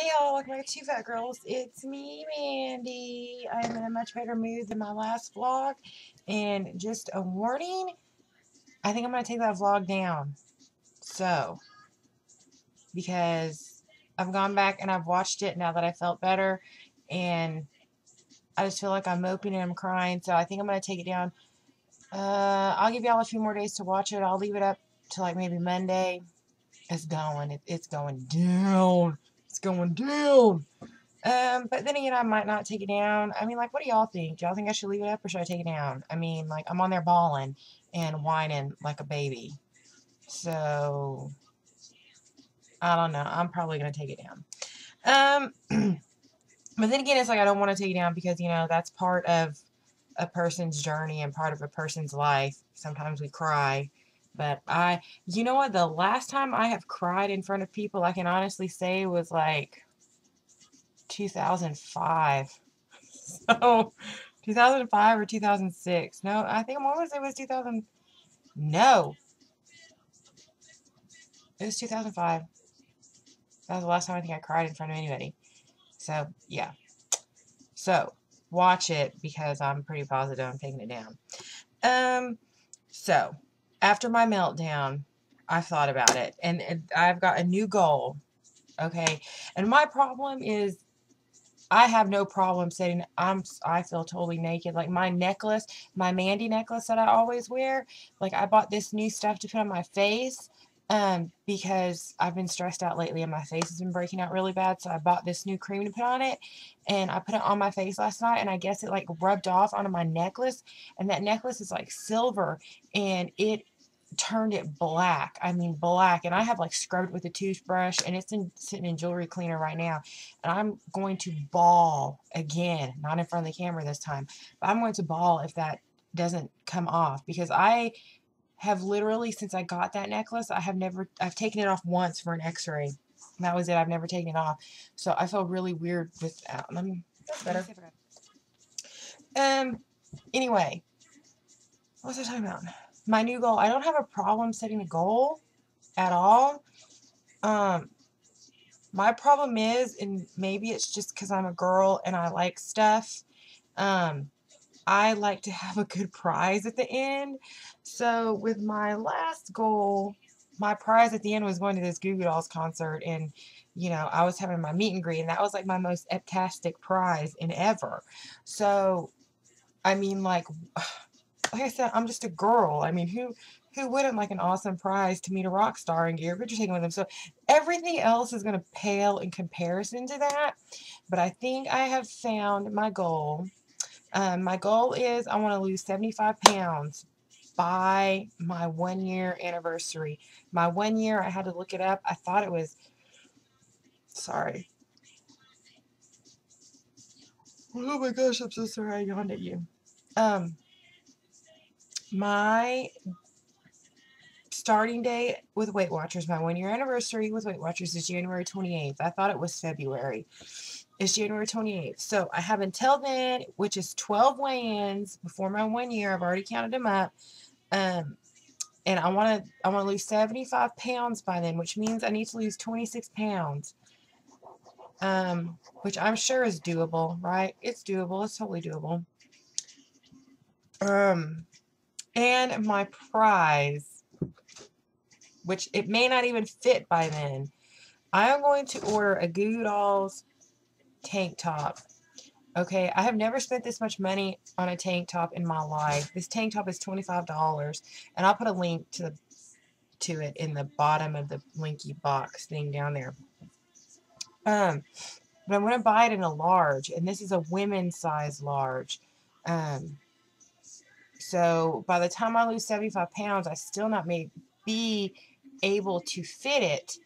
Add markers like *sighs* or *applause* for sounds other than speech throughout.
Hey y'all, welcome back to Two Fat Girls. It's me, Mandy. I am in a much better mood than my last vlog. And just a warning, I think I'm going to take that vlog down. So, because I've gone back and I've watched it now that I felt better. And I just feel like I'm moping and I'm crying. So I think I'm going to take it down. Uh, I'll give y'all a few more days to watch it. I'll leave it up to like maybe Monday. It's going. It, it's going down. Going down. Um, but then again, I might not take it down. I mean, like, what do y'all think? Do y'all think I should leave it up or should I take it down? I mean, like, I'm on there bawling and whining like a baby. So, I don't know. I'm probably going to take it down. Um, *clears throat* but then again, it's like I don't want to take it down because, you know, that's part of a person's journey and part of a person's life. Sometimes we cry. But I, you know what, the last time I have cried in front of people, I can honestly say was like 2005. *laughs* So, 2005 or 2006. No, I think, was it? was 2000. No. It was 2005. That was the last time I think I cried in front of anybody. So, yeah. So, watch it because I'm pretty positive I'm taking it down. Um, so, after my meltdown, I thought about it, and, and I've got a new goal, okay? And my problem is I have no problem saying I'm I feel totally naked. Like my necklace, my Mandy necklace that I always wear, like I bought this new stuff to put on my face um, because I've been stressed out lately and my face has been breaking out really bad. So I bought this new cream to put on it and I put it on my face last night and I guess it like rubbed off onto my necklace and that necklace is like silver and it turned it black. I mean black. And I have like scrubbed it with a toothbrush and it's in, sitting in jewelry cleaner right now. And I'm going to ball again. Not in front of the camera this time. But I'm going to ball if that doesn't come off. Because I have literally, since I got that necklace, I have never, I've taken it off once for an x-ray. That was it. I've never taken it off. So I feel really weird with that. Let me, better. Um, anyway. What was I talking about? My new goal, I don't have a problem setting a goal at all. Um, my problem is, and maybe it's just because I'm a girl and I like stuff, um, I like to *laughs* have a good prize at the end. So with my last goal, my prize at the end was going to this Goo Goo Dolls concert and you know, I was having my meet and greet and that was like my most eptastic prize in ever. So, I mean like *sighs* like I said, I'm just a girl. I mean, who who wouldn't like an awesome prize to meet a rock star and get your picture taken with them? So everything else is going to pale in comparison to that. But I think I have found my goal. Um, my goal is I want to lose 75 pounds by my one year anniversary. My one year, I had to look it up. I thought it was, sorry. Oh my gosh, I'm so sorry I yawned at you. Um, my starting day with Weight Watchers, my one year anniversary with Weight Watchers is January 28th. I thought it was February. It's January 28th. So I have until then, which is 12 weigh-ins before my one year. I've already counted them up. Um, and I want to I want to lose 75 pounds by then, which means I need to lose 26 pounds. Um, which I'm sure is doable, right? It's doable. It's totally doable. Um, and my prize, which it may not even fit by then. I am going to order a Goo Dolls tank top. Okay, I have never spent this much money on a tank top in my life. This tank top is $25, and I'll put a link to the to it in the bottom of the linky box thing down there. Um, but I'm going to buy it in a large, and this is a women's size large. Um, so by the time I lose 75 pounds, I still not may be able to fit it,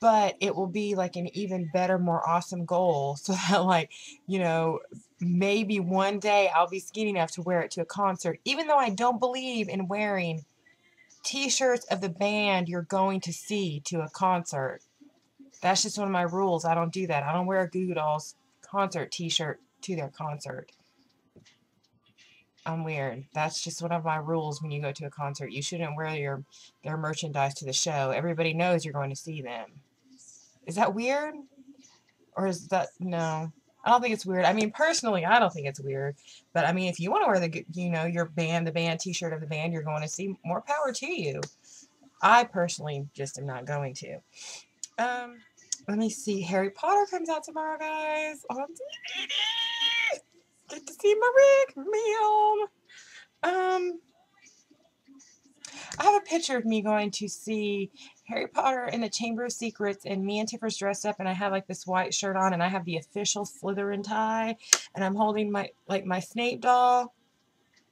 but it will be like an even better, more awesome goal. *laughs* So that like, you know, maybe one day I'll be skinny enough to wear it to a concert, even though I don't believe in wearing t-shirts of the band you're going to see to a concert. That's just one of my rules. I don't do that. I don't wear a Goo Dolls concert t-shirt to their concert. I'm weird. That's just one of my rules when you go to a concert. You shouldn't wear your their merchandise to the show. Everybody knows you're going to see them. Is that weird? Or is that, no. I don't think it's weird. I mean, personally, I don't think it's weird. But, I mean, if you want to wear the, you know, your band, the band t-shirt of the band, you're going to see more power to you. I personally just am not going to. Um, let me see. Harry Potter comes out tomorrow, guys. On. Get to see my Rickman. Um, I have a picture of me going to see Harry Potter and the Chamber of Secrets, and me and Tiffer's dressed up, and I have like this white shirt on, and I have the official Slytherin tie, and I'm holding my like my Snape doll.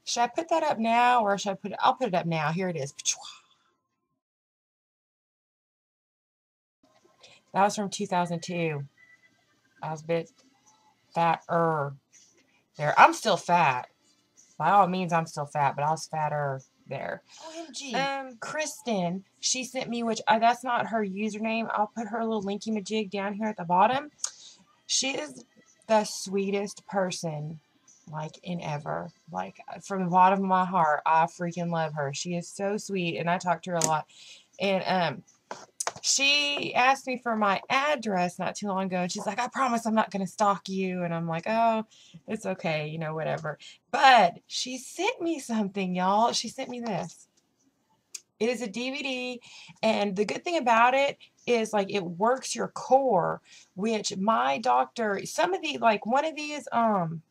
Should I put that up now, or should I put it? I'll put it up now. Here it is. That was from 2002. I was a bit fatter there. I'm still fat. By all means, I'm still fat, but I was fatter there. OMG. Um, Kristen, she sent me, which uh, that's not her username. I'll put her little linky majig down here at the bottom. She is the sweetest person, like, in ever. Like, from the bottom of my heart, I freaking love her. She is so sweet, and I talk to her a lot. And, um, she asked me for my address not too long ago and she's like I promise I'm not going to stalk you and I'm like oh it's okay you know whatever. But she sent me something y'all. She sent me this. It is a DVD and the good thing about it is like it works your core which my doctor some of the like one of these um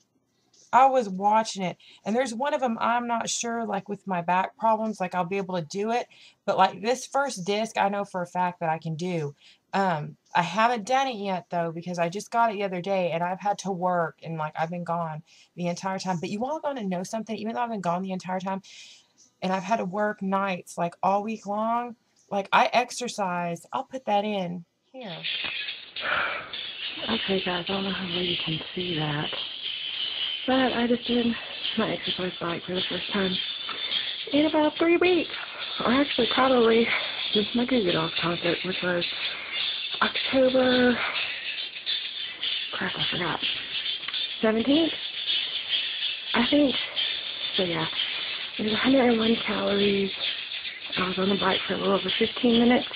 I was watching it, and there's one of them I'm not sure, like with my back problems, like I'll be able to do it. But like this first disc, I know for a fact that I can do. Um, I haven't done it yet though because I just got it the other day, and I've had to work, and like I've been gone the entire time. But you all gonna know something, even though I've been gone the entire time, and I've had to work nights like all week long. Like I exercise. I'll put that in here. Okay, guys, I don't know how well you can see that. But I just did my exercise bike for the first time in about three weeks. Or actually, probably since my Goo Dolls concert, which was October. Crap, I forgot. 17th? I think. So, yeah. It was 101 calories. I was on the bike for a little over 15 minutes.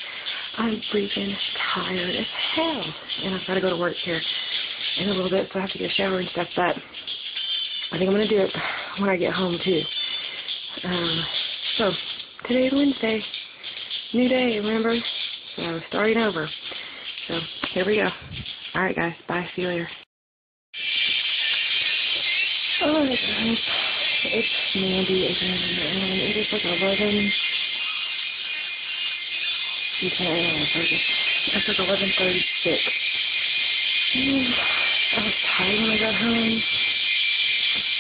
I'm freaking tired as hell. And I've got to go to work here in a little bit, so I have to get a shower and stuff. But I think I'm going to do it when I get home, too. Um, so, today's Wednesday. New day, remember? So, starting over. So, here we go. Alright, guys. Bye. See you later. Alright, guys. It's Mandy again, and it is like 11... Okay, it's like 11.36. *sighs* I was tired when I got home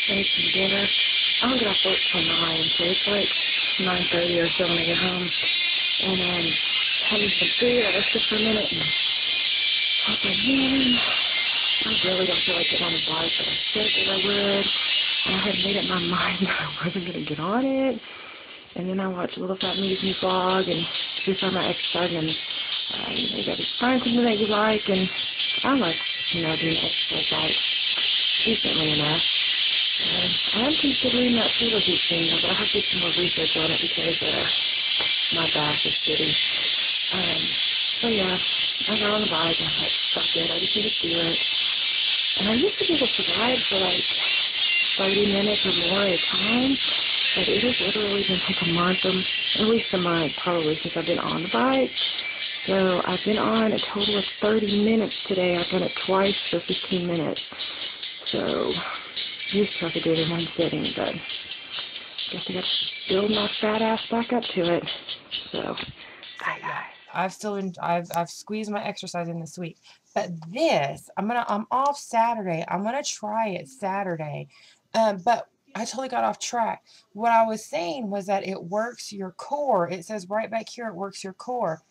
make some dinner. I get off work till 9, so it's like 9.30 or so when I get home. And um, having some food, I rested for a minute and popping in. I really don't feel like getting on the bike, but I said that I would. And I had made up my *laughs* mind that I wasn't to get on it. And then I watched Little Fat Me's new vlog and do some of my exercise and uh, you got to find something that you like and I like, you know, doing exercise like decently enough. Um, I'm considering that heat thing, but I have to do some more research on it because uh, my back is shitty. Um, so yeah, I got on the bike and I like, fuck it, I just need to do it. And I used to be able to ride for like 30 minutes or more at a time, but it has literally been like a month, or at least a month probably since I've been on the bike. So I've been on a total of 30 minutes today. I've done it twice for 15 minutes. So used to have to do it in one sitting, but I guess I got to build my fat ass back up to it. So, bye guys. I've still been, I've, I've squeezed my exercise in this week. But this, I'm gonna, I'm off Saturday. I'm gonna try it Saturday. Um, but I totally got off track. What I was saying was that it works your core. It says right back here, it works your core.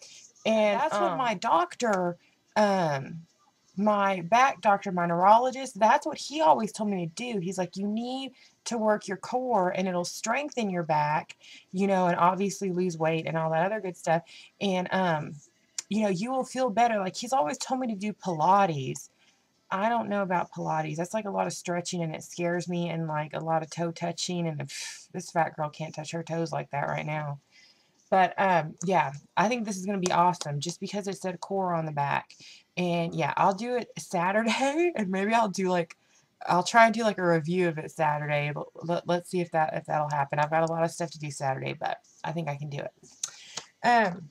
And that's um, what my doctor, um, my back doctor, my neurologist, that's what he always told me to do. He's like, you need to work your core and it'll strengthen your back, you know, and obviously lose weight and all that other good stuff. And, um, you know, you will feel better. Like he's always told me to do Pilates. I don't know about Pilates. That's like a lot of stretching and it scares me and like a lot of toe touching. And pff, this fat girl can't touch her toes like that right now. But um, yeah, I think this is going to be awesome just because it said core on the back And yeah, I'll do it Saturday *laughs* and maybe I'll do like I'll try and do like a review of it Saturday. Let, let's see if that if that'll happen. I've got a lot of stuff to do Saturday, but I think I can do it. Um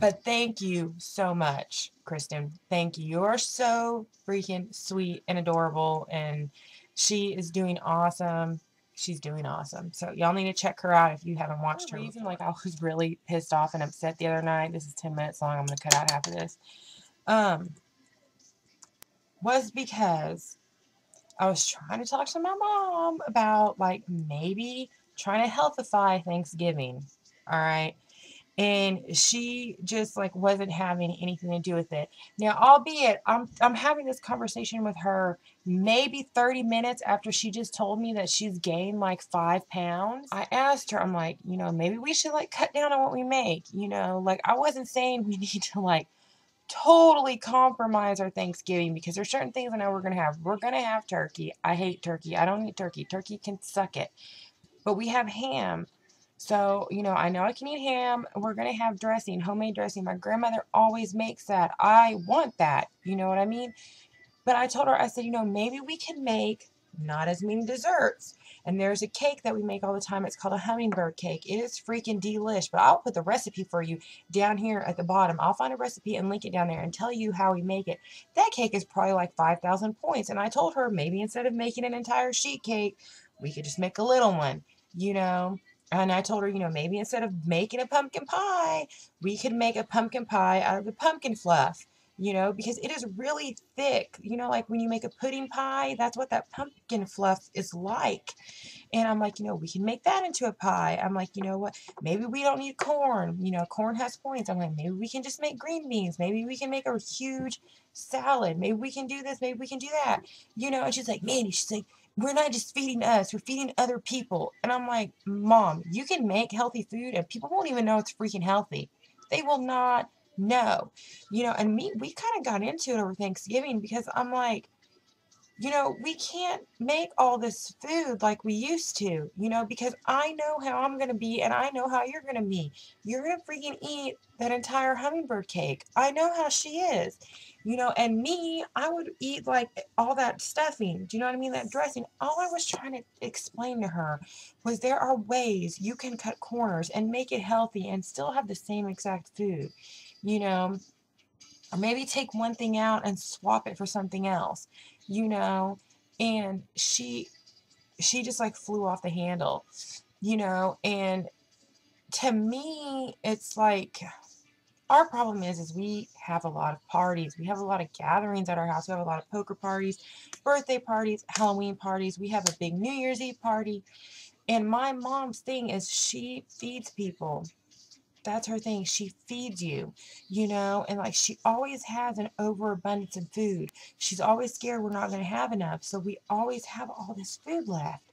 but thank you so much, Kristen. Thank you. You're so freaking sweet and adorable and she is doing awesome she's doing awesome. So y'all need to check her out if you haven't watched her. Even like I was really pissed off and upset the other night. This is 10 minutes long. I'm going to cut out half of this. Um, was because I was trying to talk to my mom about like maybe trying to healthify Thanksgiving. All right and she just like wasn't having anything to do with it. Now, albeit I'm I'm having this conversation with her maybe 30 minutes after she just told me that she's gained like five pounds. I asked her, I'm like, you know, maybe we should like cut down on what we make. You know, like I wasn't saying we *laughs* need to like totally compromise our Thanksgiving because there's certain things I know we're gonna have. We're gonna have turkey. I hate turkey. I don't eat turkey. Turkey can suck it. But we have ham so, you know, I know I can eat ham. We're going to have dressing, homemade dressing. My grandmother always makes that. I want that. You know what I mean? But I told her, I said, you know, maybe we can make not as many desserts. And there's a cake that we make all the time. It's called a hummingbird cake. It is freaking delish. But I'll put the recipe for you down here at the bottom. I'll find a recipe and link it down there and tell you how we make it. That cake is probably like 5,000 points. And I told her maybe instead of making an entire sheet cake, we could just make a little one, you know. And I told her, you know, maybe instead of making a pumpkin pie, we could make a pumpkin pie out of the pumpkin fluff, you know, because it is really thick. You know, like when you make a pudding pie, that's what that pumpkin fluff is like. And I'm like, you know, we can make that into a pie. I'm like, you know what? Maybe we don't need corn. You know, corn has points. I'm like, maybe we can just make green beans. Maybe we can make a huge salad. Maybe we can do this. Maybe we can do that. You know, and she's like, Mandy, she's like, we're not just feeding us, we're feeding other people. And I'm like, Mom, you can make healthy food and people won't even know it's freaking healthy. They will not know. You know, and me, we kind of got into it over Thanksgiving because I'm like, you know, we can't make all this food like we used to, you know, because I know how I'm going to be and I know how you're going to be. You're going to freaking eat that entire hummingbird cake. I know how she is, you know, and me, I would eat like eh, all that stuffing. Do you know what I mean? That dressing. All I was trying to explain to her was there are ways you can cut corners and make it healthy and still have the same exact food, you know. Or maybe take one thing out and swap it for something else you know, and she she just like flew off the handle, you know, and to me it's like our problem is is we have a lot of parties we have a lot of gatherings at our house we have a lot of poker parties birthday parties halloween parties we have a big new year's eve party and my mom's thing is she feeds people that's her thing. She feeds you, you know, and like she always has an overabundance of food. She's always scared we're not going to have enough. So we always have all this food left.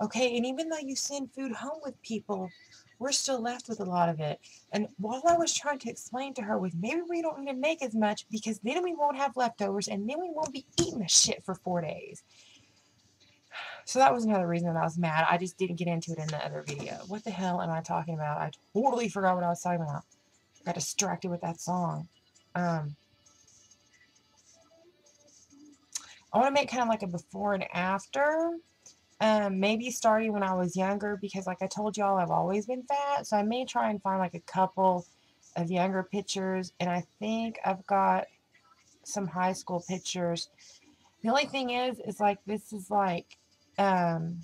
Okay. And even though you send food home with people, we're still left with a lot of it. And while I was trying to explain to her was maybe we don't need to make as much because then we won't have leftovers and then we won't be eating the shit for four days. So that was another reason that I was mad. I just didn't get into it in the other video. What the hell am I talking about? I totally forgot what I was talking about. Got distracted with that song. Um, I want to make kind of like a before and after. Um, maybe starting when I was younger because like I told y'all, I've always been fat. So I may try and find like a couple of younger pictures. And I think I've got some high school pictures. The only thing is, is like this is like um,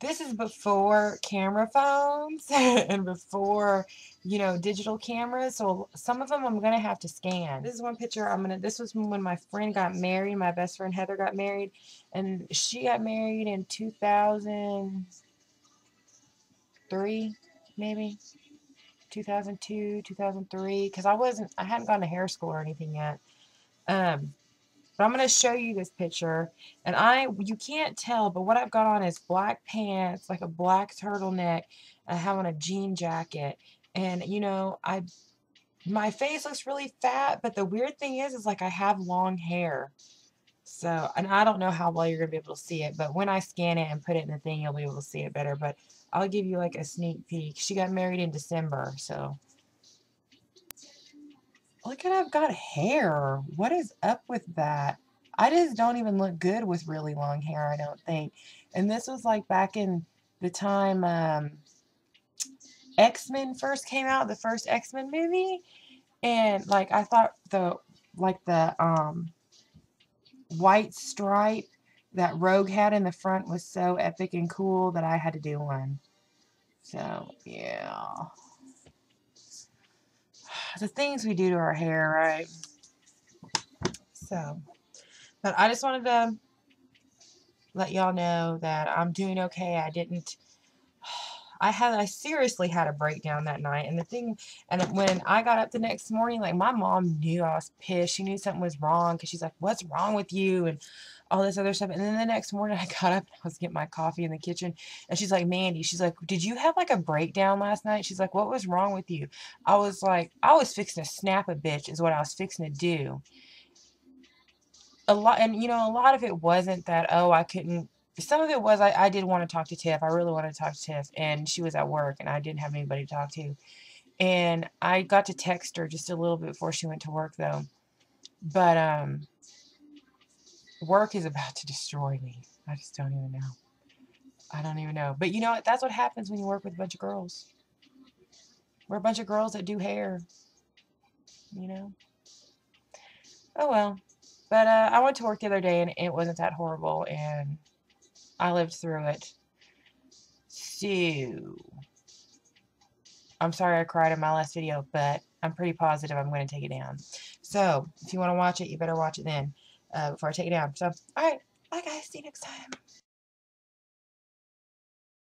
this is before camera phones *laughs* and before you know digital cameras so some of them i'm gonna have to scan. This is one picture i'm gonna this was when my friend got married my best friend heather got married and she got married in 2003 maybe? 2002 2003 because i wasn't i hadn't gone to hair school or anything yet. Um but I'm going to show you this picture. And I, you can't tell, but what I've got on is black pants, like a black turtleneck. I have on a jean jacket. And, you know, I, my face looks really fat, but the weird thing is, is like I have long hair. So, and I don't know how well you're going to be able to see it, but when I scan it and put it in the thing, you'll be able to see it better. But I'll give you like a sneak peek. She got married in December, so Look at I've got hair. What is up with that? I just don't even look good with really long hair, I don't think. And this was like back in the time um, X-Men first came out, the first X-Men movie. And like I thought the like the um white stripe that Rogue had in the front was so epic and cool that I had to do one. So, yeah. The things we do to our hair, right? So, but I just wanted to let y'all know that I'm doing okay. I didn't I had I seriously had a breakdown that night and the thing and when I got up the next morning like my mom knew I was pissed. She knew something was wrong because she's like what's wrong with you? and all this other stuff and then the next morning *laughs* I got up and I was getting my coffee in the kitchen and she's like Mandy she's like did you have like a breakdown last night? She's like what was wrong with you? I was like I was fixing to snap a bitch is what I was fixing to do. A lot and you know a lot of it wasn't that oh I couldn't some of it was I, I did want to talk to Tiff. I really wanted to talk to Tiff, and she was at work, and I didn't have anybody to talk to. And I got to text her just a little bit before she went to work, though. But um, work is *laughs* about to destroy me. I just don't even know. I don't even know. But you know what? That's what happens when you work with a bunch of girls. We're a bunch of girls that do hair. You know? Oh well. But uh, I went to work the other day and it wasn't that horrible. And I lived through it. So, I'm sorry I cried in my last video, but I'm pretty positive I'm going to take it down. So, if you want to watch it, you better watch it then uh, before I take it down. So, alright. Bye, guys. See you next time.